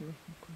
México